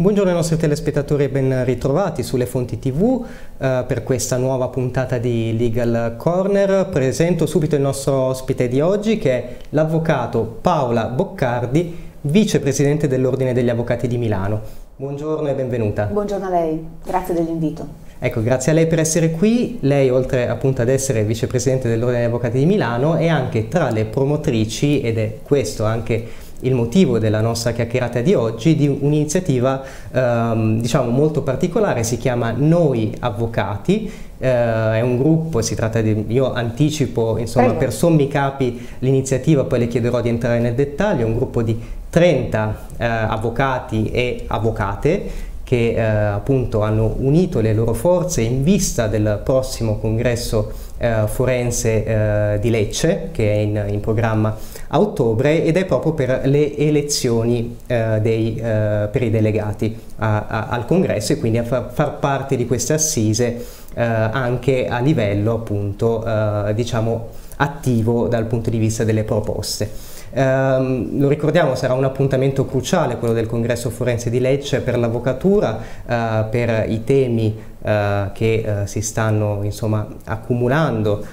Buongiorno ai nostri telespettatori e ben ritrovati sulle fonti tv eh, per questa nuova puntata di Legal Corner. Presento subito il nostro ospite di oggi che è l'avvocato Paola Boccardi, vicepresidente dell'Ordine degli Avvocati di Milano. Buongiorno e benvenuta. Buongiorno a lei, grazie dell'invito. Ecco, grazie a lei per essere qui. Lei, oltre appunto ad essere vicepresidente dell'Ordine degli Avvocati di Milano, è anche tra le promotrici, ed è questo anche il motivo della nostra chiacchierata di oggi di un'iniziativa ehm, diciamo molto particolare, si chiama Noi Avvocati, eh, è un gruppo, si tratta di, io anticipo insomma per sommi capi l'iniziativa, poi le chiederò di entrare nel dettaglio, è un gruppo di 30 eh, avvocati e avvocate che eh, appunto hanno unito le loro forze in vista del prossimo congresso eh, forense eh, di Lecce che è in, in, programma a ottobre ed è proprio per le elezioni eh, dei, eh, per i delegati a, a, al congresso e quindi a far, far parte di queste assise eh, anche a livello appunto diciamo attivo dal punto di vista delle proposte. Um, lo ricordiamo, sarà un appuntamento cruciale quello del congresso forense di Lecce per l'avvocatura, uh, per i temi uh, che uh, si stanno insomma, accumulando.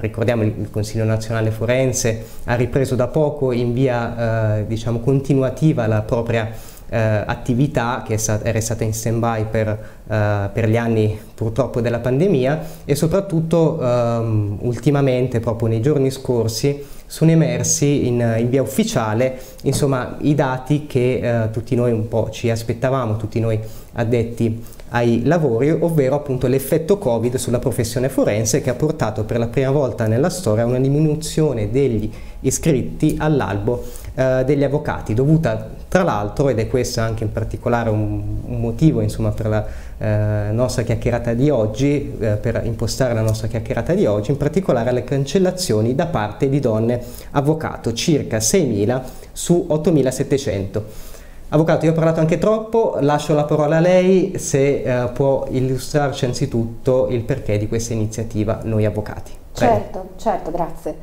ricordiamo il, il Consiglio nazionale forense ha ripreso da poco in via diciamo, continuativa la propria eh, attività che era stata in stand-by per, eh, per, gli anni purtroppo della pandemia e soprattutto ehm, ultimamente, proprio nei giorni scorsi, sono emersi in, in via ufficiale insomma, i dati che eh, tutti noi un po' ci aspettavamo, tutti noi addetti ai lavori, ovvero appunto l'effetto Covid sulla professione forense che ha portato per la prima volta nella storia a una diminuzione degli iscritti all'albo eh, degli avvocati, dovuta tra l'altro, ed è questo anche in particolare un, un motivo insomma, per la eh, nostra chiacchierata di oggi, eh, per impostare la nostra chiacchierata di oggi, in particolare alle cancellazioni da parte di donne avvocato, circa 6.000 su 8.700. Avvocato, io ho parlato anche troppo, lascio la parola a lei se eh, può illustrarci anzitutto il perché di questa iniziativa Noi Avvocati. Prego. Certo, certo, grazie.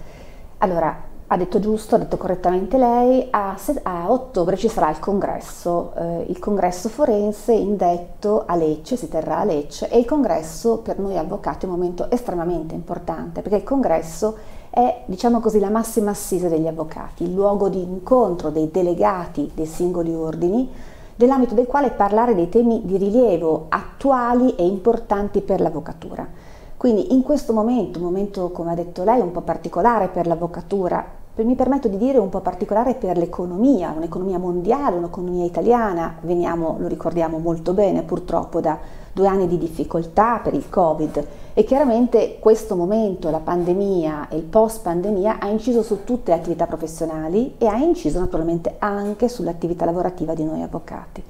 Allora, ha detto giusto, ha detto correttamente lei, a, a ottobre ci sarà il congresso, eh, il congresso forense indetto a Lecce, si terrà a Lecce e il congresso per noi avvocati è un momento estremamente importante perché il congresso è diciamo così la massima assise degli avvocati, il luogo di incontro dei delegati dei singoli ordini nell'ambito del quale parlare dei temi di rilievo attuali e importanti per l'avvocatura. Quindi in questo momento, un momento come ha detto lei un po' particolare per l'avvocatura, mi permetto di dire un po' particolare per l'economia, un'economia mondiale, un'economia italiana, veniamo, lo ricordiamo molto bene purtroppo da due anni di difficoltà per il Covid e chiaramente questo momento, la pandemia e il post pandemia ha inciso su tutte le attività professionali e ha inciso naturalmente anche sull'attività lavorativa di noi avvocati.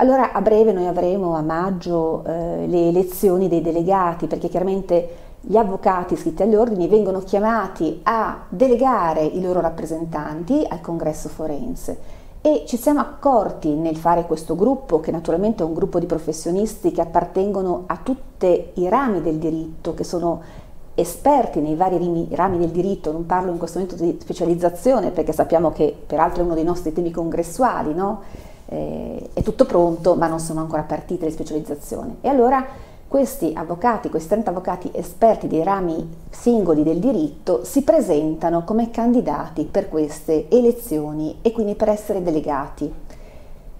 Allora a breve noi avremo a maggio eh, le elezioni dei delegati perché chiaramente gli avvocati iscritti agli ordini vengono chiamati a delegare i loro rappresentanti al congresso forense e ci siamo accorti nel fare questo gruppo, che naturalmente è un gruppo di professionisti che appartengono a tutti i rami del diritto, che sono esperti nei vari rami del diritto, non parlo in questo momento di specializzazione perché sappiamo che peraltro è uno dei nostri temi congressuali, no? Eh, è tutto pronto ma non sono ancora partite le specializzazioni. E allora questi avvocati, questi 30 avvocati esperti dei rami singoli del diritto si presentano come candidati per queste elezioni e quindi per essere delegati.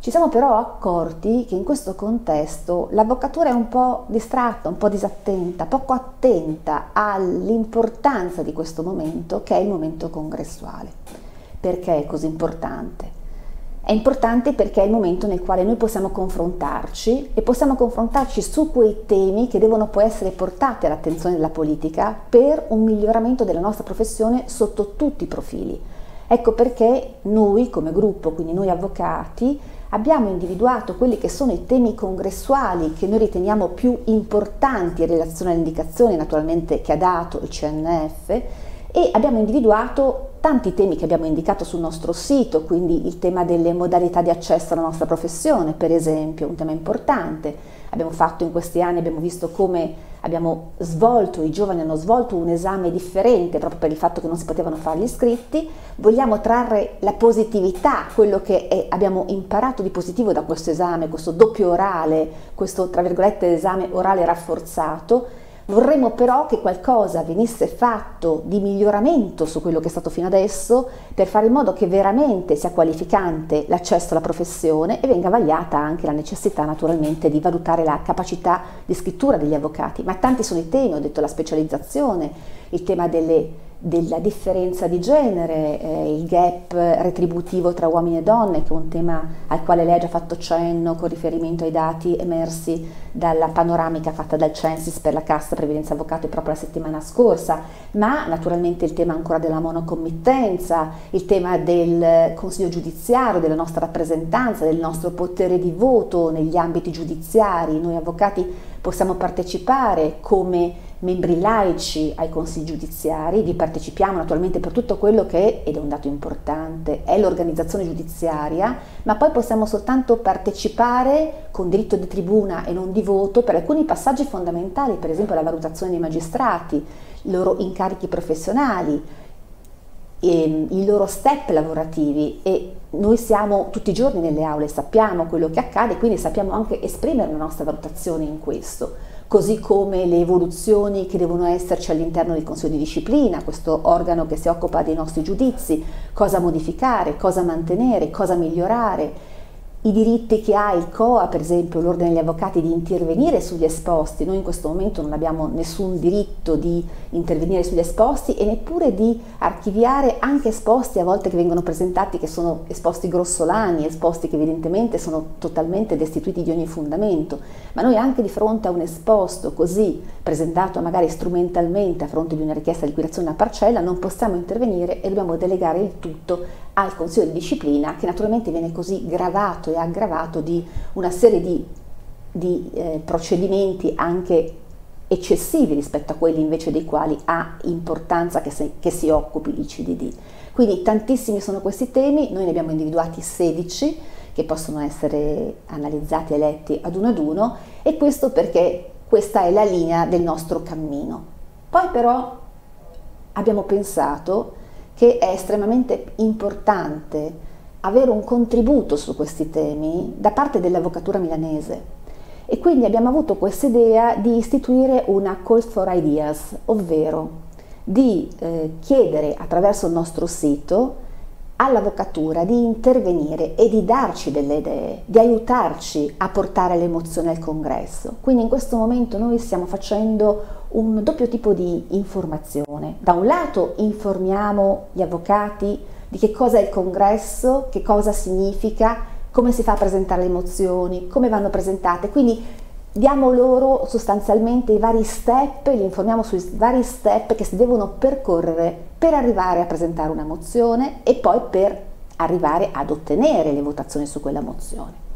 Ci siamo però accorti che in questo contesto l'avvocatura è un po' distratta, un po' disattenta, poco attenta all'importanza di questo momento che è il momento congressuale. Perché è così importante? È importante perché è il momento nel quale noi possiamo confrontarci e possiamo confrontarci su quei temi che devono poi essere portati all'attenzione della politica per un miglioramento della nostra professione sotto tutti i profili. Ecco perché noi come gruppo, quindi noi avvocati, abbiamo individuato quelli che sono i temi congressuali che noi riteniamo più importanti in relazione alle indicazioni naturalmente che ha dato il CNF e abbiamo individuato tanti temi che abbiamo indicato sul nostro sito, quindi il tema delle modalità di accesso alla nostra professione, per esempio, un tema importante. abbiamo fatto in questi anni, abbiamo visto come abbiamo svolto, i giovani hanno svolto un esame differente proprio per il fatto che non si potevano fare gli iscritti, vogliamo trarre la positività, quello che è, abbiamo imparato di positivo da questo esame, questo doppio orale, questo tra virgolette esame orale rafforzato, Vorremmo però che qualcosa venisse fatto di miglioramento su quello che è stato fino adesso per fare in modo che veramente sia qualificante l'accesso alla professione e venga vagliata anche la necessità naturalmente di valutare la capacità di scrittura degli avvocati. Ma tanti sono i temi, ho detto la specializzazione, il tema delle della differenza di genere, eh, il gap retributivo tra uomini e donne, che è un tema al quale lei ha già fatto cenno con riferimento ai dati emersi dalla panoramica fatta dal Censis per la Cassa Previdenza Avvocati proprio la settimana scorsa, ma naturalmente il tema ancora della monocommittenza, il tema del Consiglio giudiziario, della nostra rappresentanza, del nostro potere di voto negli ambiti giudiziari. Noi avvocati possiamo partecipare come membri laici ai consigli giudiziari, vi partecipiamo naturalmente per tutto quello che, ed è un dato importante, è l'organizzazione giudiziaria, ma poi possiamo soltanto partecipare con diritto di tribuna e non di voto per alcuni passaggi fondamentali, per esempio la valutazione dei magistrati, i loro incarichi professionali, i loro step lavorativi e noi siamo tutti i giorni nelle aule, sappiamo quello che accade, quindi sappiamo anche esprimere la nostra valutazione in questo così come le evoluzioni che devono esserci all'interno del Consiglio di Disciplina, questo organo che si occupa dei nostri giudizi, cosa modificare, cosa mantenere, cosa migliorare i diritti che ha il COA, per esempio l'Ordine degli Avvocati, di intervenire sugli esposti. Noi in questo momento non abbiamo nessun diritto di intervenire sugli esposti e neppure di archiviare anche esposti a volte che vengono presentati che sono esposti grossolani, esposti che evidentemente sono totalmente destituiti di ogni fondamento. Ma noi anche di fronte a un esposto così presentato magari strumentalmente a fronte di una richiesta di liquidazione della parcella non possiamo intervenire e dobbiamo delegare il tutto al Consiglio di Disciplina che naturalmente viene così gravato e aggravato di una serie di, di eh, procedimenti anche eccessivi rispetto a quelli invece dei quali ha importanza che, se, che si occupi il CDD. Quindi tantissimi sono questi temi, noi ne abbiamo individuati 16 che possono essere analizzati e letti ad uno ad uno e questo perché questa è la linea del nostro cammino. Poi però abbiamo pensato che è estremamente importante avere un contributo su questi temi da parte dell'avvocatura milanese. E quindi abbiamo avuto questa idea di istituire una Call for Ideas, ovvero di eh, chiedere attraverso il nostro sito all'avvocatura di intervenire e di darci delle idee, di aiutarci a portare l'emozione al congresso. Quindi in questo momento noi stiamo facendo un doppio tipo di informazione. Da un lato informiamo gli avvocati di che cosa è il congresso, che cosa significa, come si fa a presentare le emozioni, come vanno presentate, quindi diamo loro sostanzialmente i vari step, li informiamo sui vari step che si devono percorrere per arrivare a presentare una mozione e poi per arrivare ad ottenere le votazioni su quella mozione.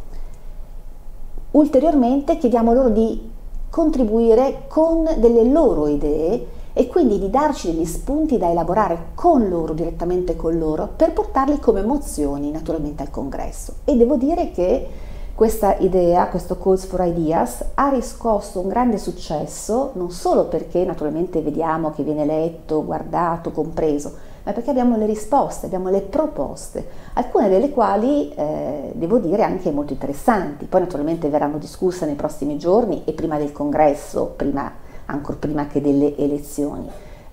Ulteriormente chiediamo loro di contribuire con delle loro idee e quindi di darci degli spunti da elaborare con loro, direttamente con loro, per portarli come mozioni naturalmente al congresso. E devo dire che questa idea, questo Calls for Ideas, ha riscosso un grande successo, non solo perché naturalmente vediamo che viene letto, guardato, compreso, ma perché abbiamo le risposte, abbiamo le proposte, alcune delle quali eh, devo dire anche molto interessanti. Poi naturalmente verranno discusse nei prossimi giorni e prima del congresso, prima, ancora prima che delle elezioni.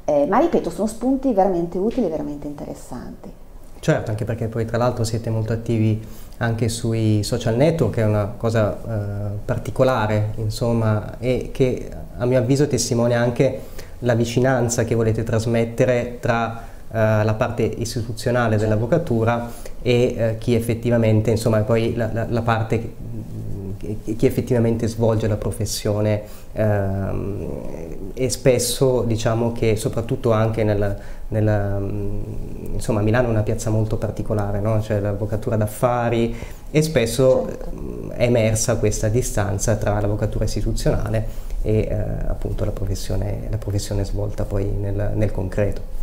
Eh, ma ripeto, sono spunti veramente utili e veramente interessanti. Certo, anche perché poi tra l'altro siete molto attivi anche sui social network, è una cosa eh, particolare, insomma, e che a mio avviso testimonia anche la vicinanza che volete trasmettere tra eh, la parte istituzionale dell'avvocatura e eh, chi effettivamente, insomma, poi la, la, la parte chi effettivamente svolge la professione ehm, e spesso diciamo che soprattutto anche nella, nella, insomma Milano è una piazza molto particolare, no? c'è l'avvocatura d'affari e spesso certo. è emersa questa distanza tra l'avvocatura istituzionale e eh, appunto la professione, la professione, svolta poi nel, nel concreto.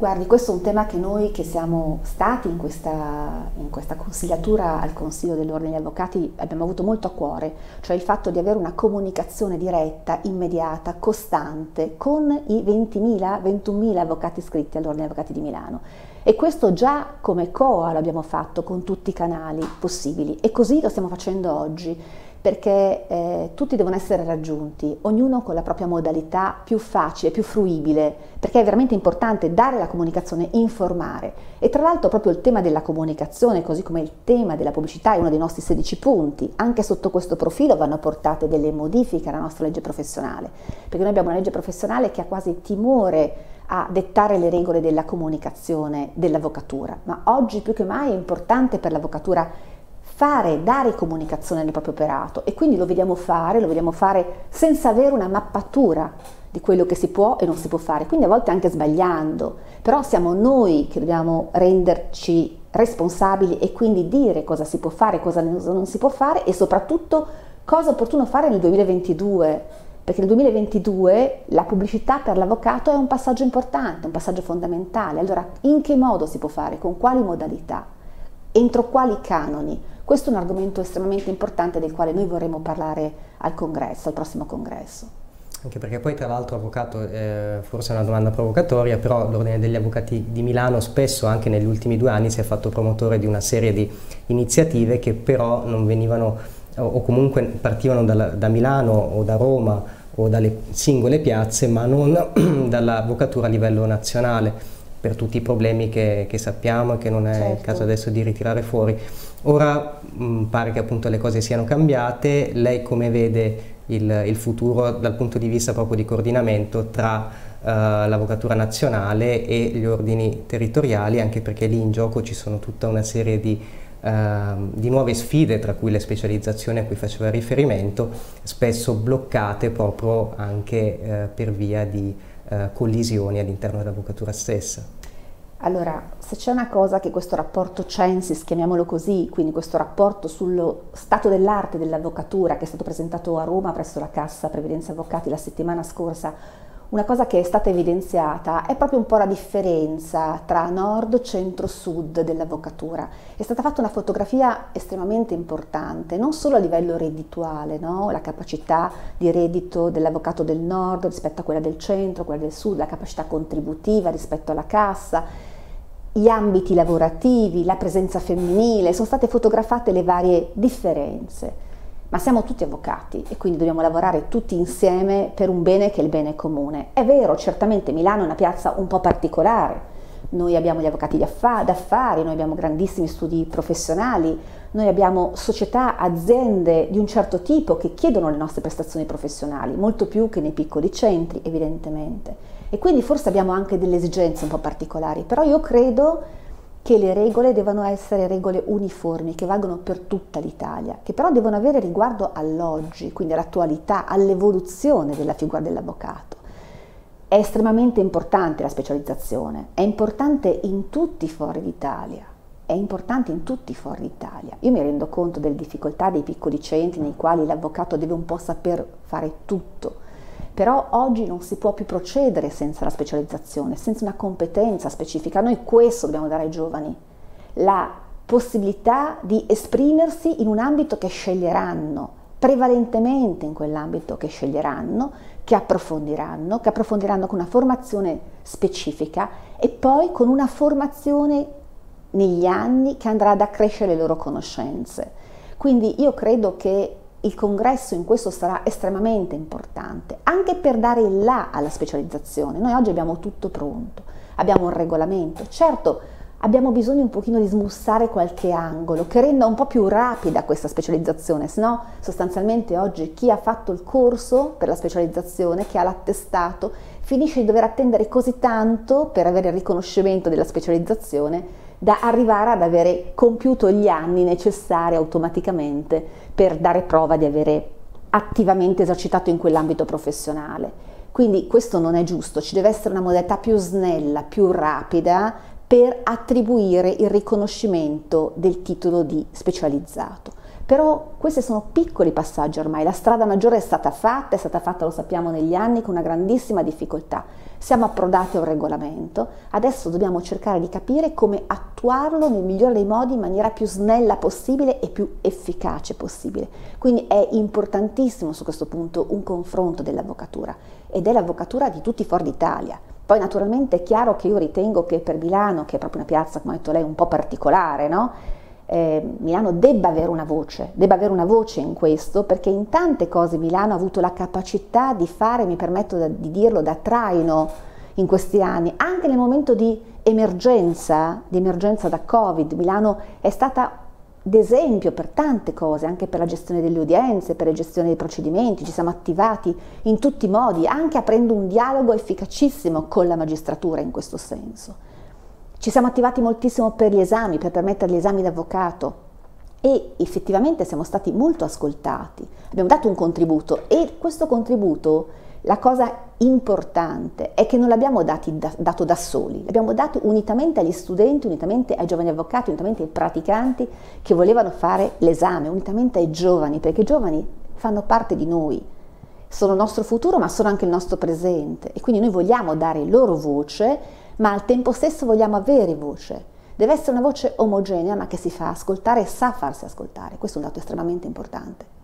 Guardi, questo è un tema che noi che siamo stati in questa, in questa, consigliatura al Consiglio dell'Ordine degli Avvocati abbiamo avuto molto a cuore, cioè il fatto di avere una comunicazione diretta, immediata, costante con i 20.000, 21.000 avvocati iscritti all'Ordine degli Avvocati di Milano. E questo già come COA l'abbiamo fatto con tutti i canali possibili e così lo stiamo facendo oggi perché eh, tutti devono essere raggiunti, ognuno con la propria modalità più facile, più fruibile, perché è veramente importante dare la comunicazione, informare. E tra l'altro proprio il tema della comunicazione, così come il tema della pubblicità, è uno dei nostri 16 punti. Anche sotto questo profilo vanno portate delle modifiche alla nostra legge professionale, perché noi abbiamo una legge professionale che ha quasi timore a dettare le regole della comunicazione dell'avvocatura, ma oggi più che mai è importante per l'avvocatura fare, dare comunicazione nel proprio operato. E quindi lo vediamo fare, lo vediamo fare senza avere una mappatura di quello che si può e non si può fare, quindi a volte anche sbagliando, però siamo noi che dobbiamo renderci responsabili e quindi dire cosa si può fare, cosa non si può fare e soprattutto cosa è opportuno fare nel 2022, perché nel 2022 la pubblicità per l'avvocato è un passaggio importante, un passaggio fondamentale. Allora, in che modo si può fare, con quali modalità, entro quali canoni? Questo è un argomento estremamente importante del quale noi vorremmo parlare al congresso, al prossimo congresso. Anche perché poi tra l'altro avvocato, eh, forse è una domanda provocatoria, però l'Ordine degli Avvocati di Milano spesso anche negli ultimi due anni si è fatto promotore di una serie di iniziative che però non venivano o comunque partivano da, da Milano o da Roma o dalle singole piazze ma non dall'avvocatura a livello nazionale per tutti i problemi che, che sappiamo e che non è certo. il caso adesso di ritirare fuori. Ora mh, mm, pare che appunto le cose siano cambiate, lei come vede il, il futuro dal punto di vista proprio di coordinamento tra uh, l'avvocatura nazionale e gli ordini territoriali, anche perché lì in gioco ci sono tutta una serie di, uh, di nuove sfide, tra cui le specializzazioni a cui faceva riferimento, spesso bloccate proprio anche uh, per via di eh, collisioni all'interno dell'avvocatura stessa. Allora, se c'è una cosa che questo rapporto Censis, chiamiamolo così, quindi questo rapporto sullo stato dell'arte dell'avvocatura che è stato presentato a Roma presso la Cassa Previdenza Avvocati la settimana scorsa, una cosa che è stata evidenziata è proprio un po' la differenza tra nord, centro, sud dell'avvocatura. È stata fatta una fotografia estremamente importante, non solo a livello reddituale, no? la capacità di reddito dell'avvocato del nord rispetto a quella del centro, quella del sud, la capacità contributiva rispetto alla cassa, gli ambiti lavorativi, la presenza femminile, sono state fotografate le varie differenze ma siamo tutti avvocati e quindi dobbiamo lavorare tutti insieme per un bene che è il bene comune. È vero, certamente Milano è una piazza un po' particolare, noi abbiamo gli avvocati d'affari, noi abbiamo grandissimi studi professionali, noi abbiamo società, aziende di un certo tipo che chiedono le nostre prestazioni professionali, molto più che nei piccoli centri evidentemente. E quindi forse abbiamo anche delle esigenze un po' particolari, però io credo che le regole devono essere regole uniformi, che valgono per tutta l'Italia, che però devono avere riguardo all'oggi, quindi all'attualità, all'evoluzione della figura dell'avvocato. È estremamente importante la specializzazione, è importante in tutti i fori d'Italia, è importante in tutti i fori d'Italia. Io mi rendo conto delle difficoltà dei piccoli centri nei quali l'avvocato deve un po' saper fare tutto, però oggi non si può più procedere senza la specializzazione, senza una competenza specifica. Noi questo dobbiamo dare ai giovani, la possibilità di esprimersi in un ambito che sceglieranno, prevalentemente in quell'ambito che sceglieranno, che approfondiranno, che approfondiranno con una formazione specifica e poi con una formazione negli anni che andrà ad accrescere le loro conoscenze. Quindi io credo che il congresso in questo sarà estremamente importante, anche per dare il là alla specializzazione. Noi oggi abbiamo tutto pronto, abbiamo un regolamento, certo abbiamo bisogno un pochino di smussare qualche angolo che renda un po' più rapida questa specializzazione, se no sostanzialmente oggi chi ha fatto il corso per la specializzazione, che ha l'attestato, finisce di dover attendere così tanto per avere il riconoscimento della specializzazione da arrivare ad avere compiuto gli anni necessari automaticamente per dare prova di avere attivamente esercitato in quell'ambito professionale. Quindi questo non è giusto, ci deve essere una modalità più snella, più rapida per attribuire il riconoscimento del titolo di specializzato. Però questi sono piccoli passaggi ormai, la strada maggiore è stata fatta, è stata fatta, lo sappiamo, negli anni con una grandissima difficoltà. Siamo approdati a un regolamento, adesso dobbiamo cercare di capire come attuarlo nel migliore dei modi in maniera più snella possibile e più efficace possibile. Quindi è importantissimo su questo punto un confronto dell'avvocatura ed è l'avvocatura di tutti fuori d'Italia. Poi naturalmente è chiaro che io ritengo che per Milano, che è proprio una piazza, come ha detto lei, un po' particolare, no? Eh, Milano debba avere una voce, debba avere una voce in questo, perché in tante cose Milano ha avuto la capacità di fare, mi permetto da, di dirlo, da traino in questi anni, anche nel momento di emergenza, di emergenza da Covid, Milano è stata d'esempio per tante cose, anche per la gestione delle udienze, per la gestione dei procedimenti, ci siamo attivati in tutti i modi, anche aprendo un dialogo efficacissimo con la magistratura in questo senso. Ci siamo attivati moltissimo per gli esami, per permettere gli esami d'avvocato. E effettivamente siamo stati molto ascoltati, abbiamo dato un contributo e questo contributo, la cosa importante è che non l'abbiamo da, dato da soli, l'abbiamo dato unitamente agli studenti, unitamente ai giovani avvocati, unitamente ai praticanti che volevano fare l'esame, unitamente ai giovani, perché i giovani fanno parte di noi, sono il nostro futuro ma sono anche il nostro presente. E quindi noi vogliamo dare loro voce ma al tempo stesso vogliamo avere voce. Deve essere una voce omogenea ma che si fa ascoltare e sa farsi ascoltare. Questo è un dato estremamente importante.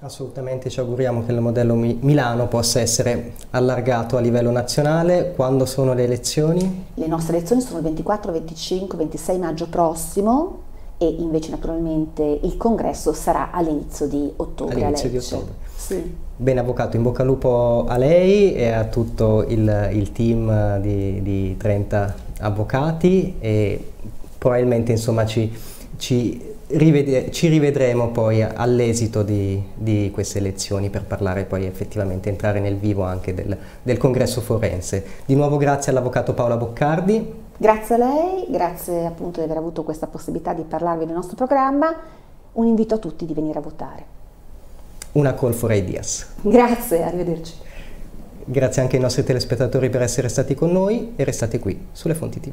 Assolutamente ci auguriamo che il modello Milano possa essere allargato a livello nazionale. Quando sono le elezioni? Le nostre elezioni sono il 24, 25, 26 maggio prossimo e invece naturalmente il congresso sarà all'inizio di ottobre. All'inizio di ottobre. Sì. Bene avvocato, in bocca al lupo a lei e a tutto il, il team di, di, 30 avvocati e probabilmente insomma ci, ci, rivede, ci rivedremo poi all'esito di, di, queste elezioni per parlare poi effettivamente, entrare nel vivo anche del, del congresso forense. Di nuovo grazie all'avvocato Paola Boccardi. Grazie a lei, grazie appunto di aver avuto questa possibilità di parlarvi del nostro programma. Un invito a tutti di venire a votare. Una call for ideas. Grazie, arrivederci. Grazie anche ai nostri telespettatori per essere stati con noi e restate qui sulle Fonti TV.